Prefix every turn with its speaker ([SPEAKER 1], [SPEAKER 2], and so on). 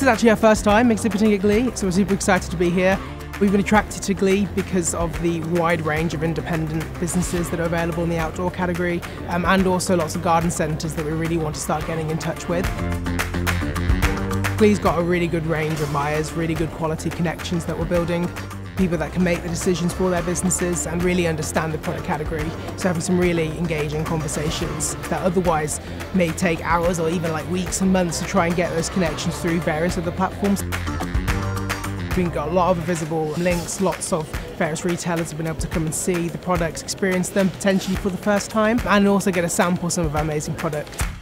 [SPEAKER 1] This is actually our first time exhibiting at Glee, so we're super excited to be here. We've been attracted to Glee because of the wide range of independent businesses that are available in the outdoor category um, and also lots of garden centres that we really want to start getting in touch with. Glee's got a really good range of buyers, really good quality connections that we're building, people that can make the decisions for their businesses and really understand the product category. So having some really engaging conversations that otherwise may take hours or even like weeks and months to try and get those connections through various other platforms. We've got a lot of visible links, lots of various retailers have been able to come and see the products, experience them potentially for the first time, and also get a sample some of our amazing products.